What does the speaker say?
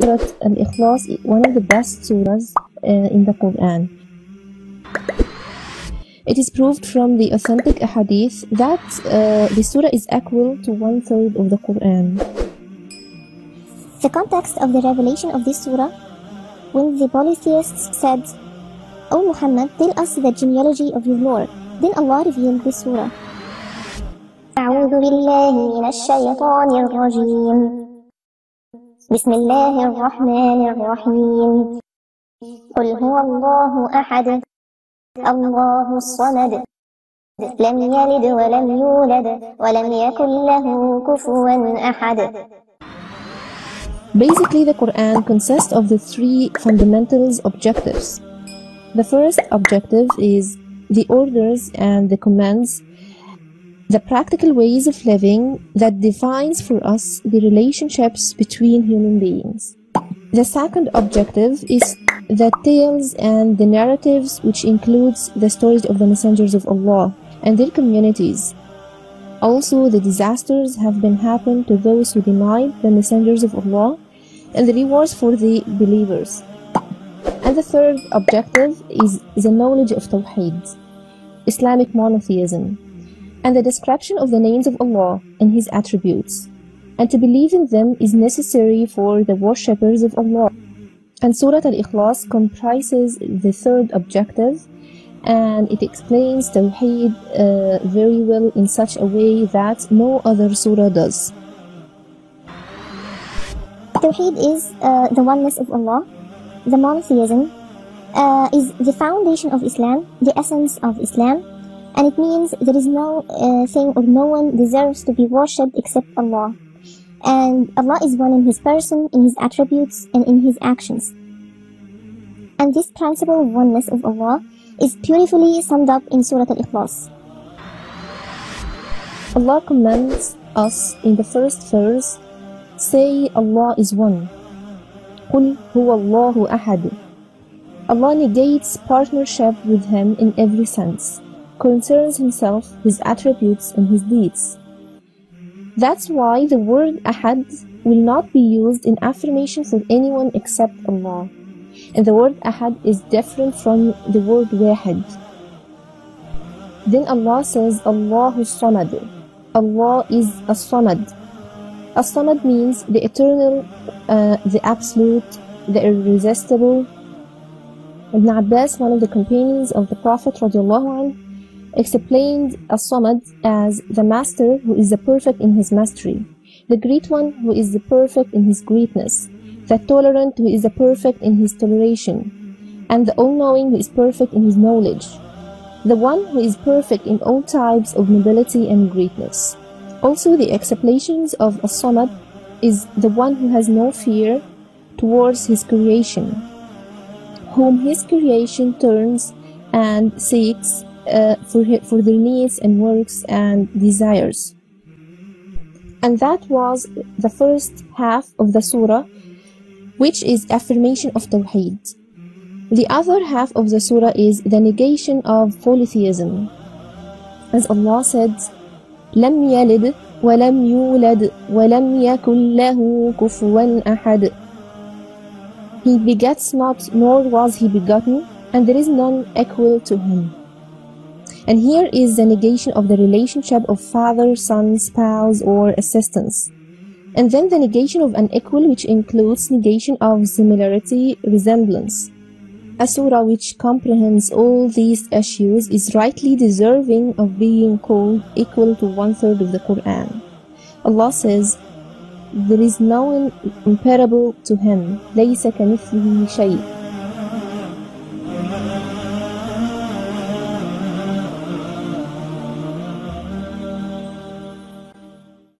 Surah Al-Ikhlas is one of the best surahs uh, in the Quran. It is proved from the authentic hadith that uh, the surah is equal to one third of the Quran. The context of the revelation of this surah, when the polytheists said, O Muhammad, tell us the genealogy of your Lord, then Allah revealed this surah. أعوذ بالله من الشيطان الرجيم بسم الله الرحمن الرحيم قل هو الله أحد الله الصمد لم يلد ولم يولد ولم يكن له كفوا أحد Basically, the Quran consists of the three fundamentals objectives. The first objective is the orders and the commands, the practical ways of living that defines for us the relationships between human beings. The second objective is the tales and the narratives which includes the stories of the messengers of Allah and their communities. Also, the disasters have been happened to those who denied the messengers of Allah and the rewards for the believers. And the third objective is the knowledge of Tawheed, Islamic monotheism, and the description of the names of Allah and His attributes. And to believe in them is necessary for the worshippers of Allah. And Surah Al-Ikhlas comprises the third objective and it explains Tawheed uh, very well in such a way that no other surah does. Tawheed is uh, the oneness of Allah. The monotheism uh, is the foundation of Islam, the essence of Islam, and it means there is no uh, thing or no one deserves to be worshipped except Allah. And Allah is one in His person, in His attributes, and in His actions. And this principle of oneness of Allah is beautifully summed up in Surah Al-Ikhlas. Allah commands us in the first verse Say Allah is one. قُلْ هُوَ اللَّهُ أَحَدٌ Allah negates partnership with Him in every sense, concerns Himself, His attributes, and His deeds. That's why the word Ahad will not be used in affirmation for anyone except Allah. And the word Ahad is different from the word Wahid. Then Allah says, Allahu Samad. Allah is a Samad. As-Samad means the eternal, uh, the absolute, the irresistible. Ibn Abbas, one of the companions of the Prophet anh, explained As-Samad as the master who is the perfect in his mastery, the great one who is the perfect in his greatness, the tolerant who is the perfect in his toleration, and the all-knowing who is perfect in his knowledge, the one who is perfect in all types of nobility and greatness. Also, the explanations of As-Samad is the one who has no fear towards his creation, whom his creation turns and seeks uh, for, for their needs and works and desires. And that was the first half of the surah, which is affirmation of Tawheed. The other half of the surah is the negation of polytheism. As Allah said, لم يلد ولم يولد ولم يكن له كفوا أحد He begets not nor was he begotten and there is none equal to him. And here is the negation of the relationship of father, son, spouse or assistance. And then the negation of unequal which includes negation of similarity, resemblance. A surah which comprehends all these issues is rightly deserving of being called equal to one third of the Quran. Allah says, There is no one comparable to Him. لَيْسَ كَمِثْلِهِ شَيْءٍ